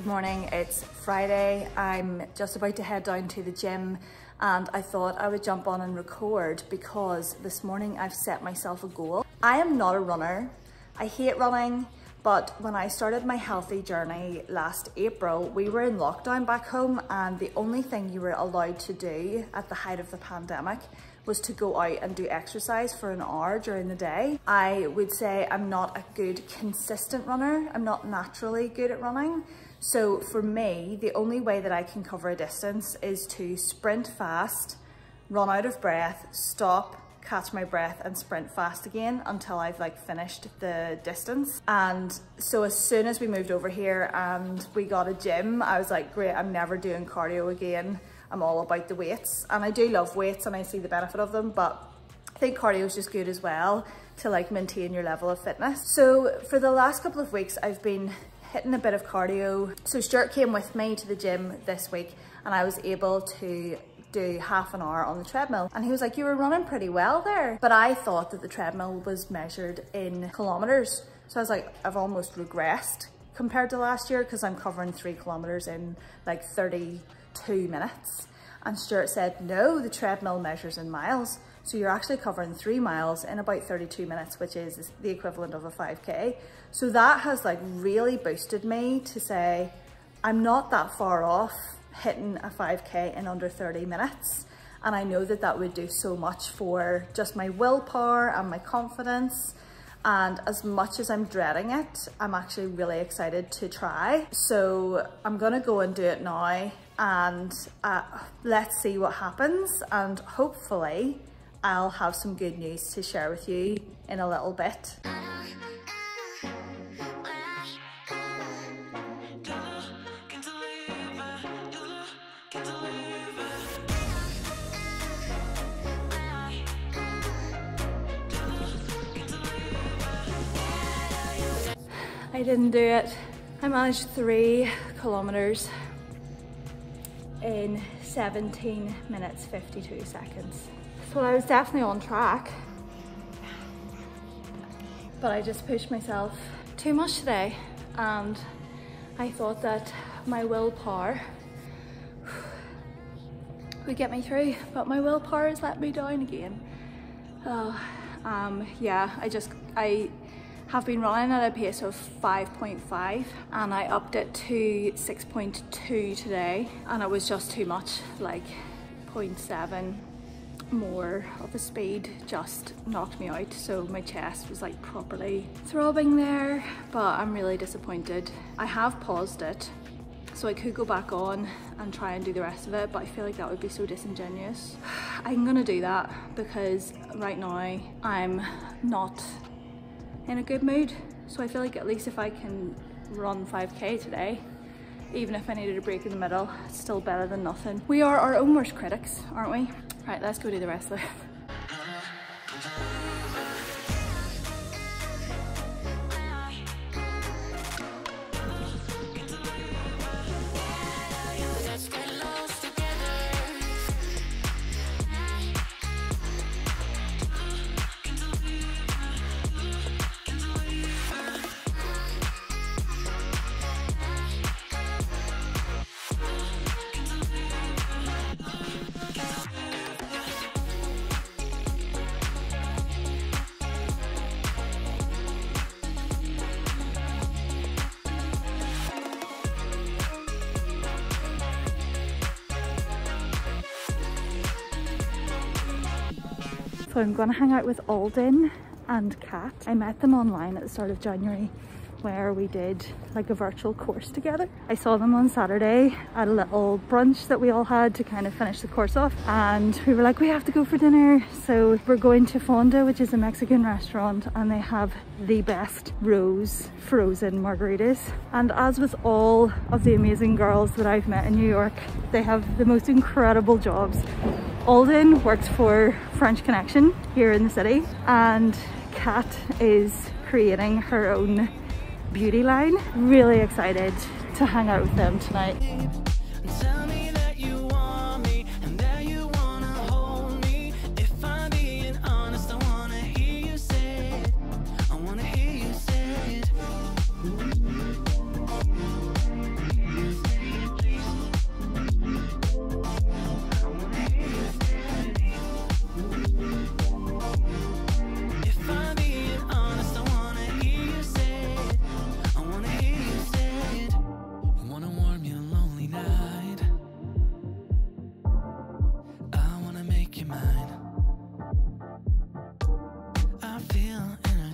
Good morning, it's Friday. I'm just about to head down to the gym and I thought I would jump on and record because this morning I've set myself a goal. I am not a runner. I hate running. But when I started my healthy journey last April, we were in lockdown back home and the only thing you were allowed to do at the height of the pandemic was to go out and do exercise for an hour during the day. I would say I'm not a good consistent runner. I'm not naturally good at running. So for me, the only way that I can cover a distance is to sprint fast, run out of breath, stop, catch my breath and sprint fast again until I've like finished the distance. And so as soon as we moved over here and we got a gym, I was like, great, I'm never doing cardio again. I'm all about the weights and I do love weights and I see the benefit of them, but I think cardio is just good as well to like maintain your level of fitness. So for the last couple of weeks, I've been hitting a bit of cardio. So Stuart came with me to the gym this week and I was able to do half an hour on the treadmill. And he was like, you were running pretty well there. But I thought that the treadmill was measured in kilometers. So I was like, I've almost regressed compared to last year because I'm covering three kilometers in like 32 minutes. And Stuart said, no, the treadmill measures in miles. So you're actually covering three miles in about 32 minutes, which is the equivalent of a 5K. So that has like really boosted me to say, I'm not that far off hitting a 5k in under 30 minutes. And I know that that would do so much for just my willpower and my confidence. And as much as I'm dreading it I'm actually really excited to try. So I'm gonna go and do it now. And uh, let's see what happens. And hopefully I'll have some good news to share with you in a little bit. I didn't do it. I managed three kilometers in 17 minutes 52 seconds. So I was definitely on track. But I just pushed myself too much today and I thought that my willpower would get me through, but my willpower has let me down again. Oh, um, yeah, I just, I have been running at a pace of 5.5 and I upped it to 6.2 today and it was just too much like 0.7 more of a speed just knocked me out so my chest was like properly throbbing there but I'm really disappointed. I have paused it so I could go back on and try and do the rest of it but I feel like that would be so disingenuous. I'm gonna do that because right now I'm not in a good mood. So I feel like at least if I can run 5k today, even if I needed a break in the middle, it's still better than nothing. We are our own worst critics, aren't we? Right, let's go do the rest of it. I'm gonna hang out with Alden and Kat. I met them online at the start of January where we did like a virtual course together. I saw them on Saturday at a little brunch that we all had to kind of finish the course off and we were like we have to go for dinner so we're going to Fonda which is a Mexican restaurant and they have the best rose frozen margaritas and as with all of the amazing girls that I've met in New York they have the most incredible jobs Alden works for French Connection here in the city and Kat is creating her own beauty line. Really excited to hang out with them tonight.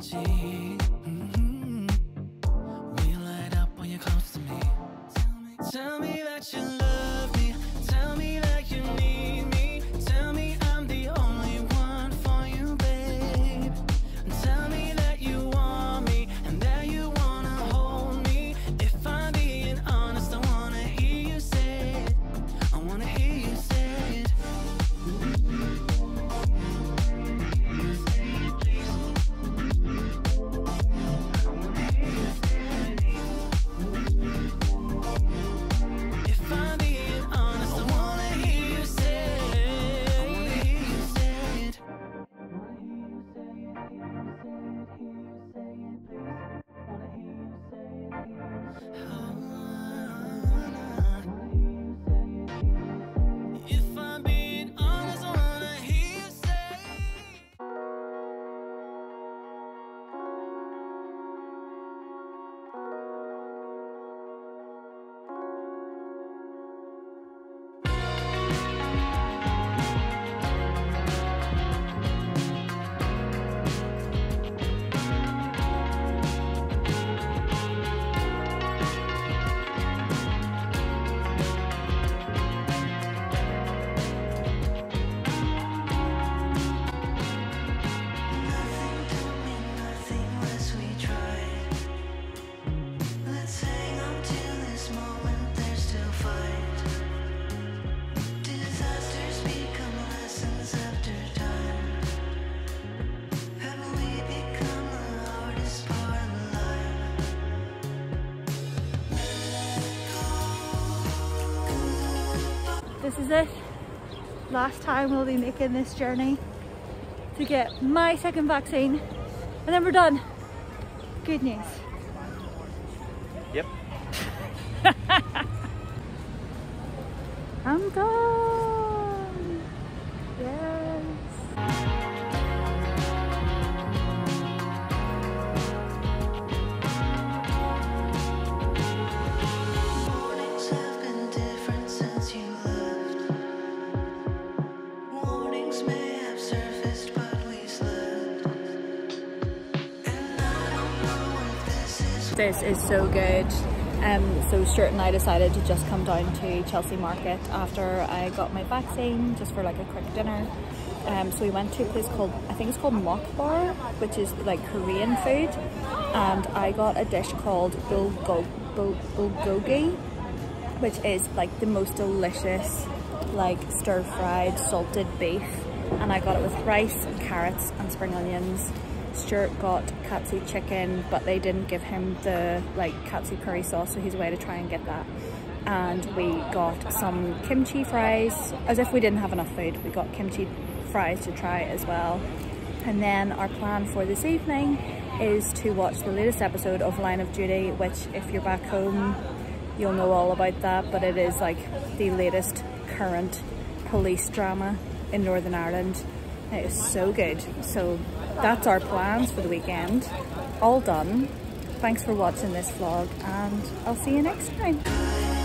心。This is it. Last time we'll be making this journey to get my second vaccine and then we're done. Good news. Yep. I'm done. This is so good. Um, so Stuart and I decided to just come down to Chelsea Market after I got my vaccine, just for like a quick dinner. Um, so we went to a place called, I think it's called Mok Bar, which is like Korean food. And I got a dish called bulgo, bul, bulgogi, which is like the most delicious, like stir-fried salted beef. And I got it with rice and carrots and spring onions. Stuart got katsu chicken, but they didn't give him the like katsu curry sauce, so he's away to try and get that. And we got some kimchi fries, as if we didn't have enough food. We got kimchi fries to try as well. And then our plan for this evening is to watch the latest episode of Line of Duty, which if you're back home, you'll know all about that, but it is like the latest current police drama in Northern Ireland. It is so good. So that's our plans for the weekend. All done. Thanks for watching this vlog and I'll see you next time.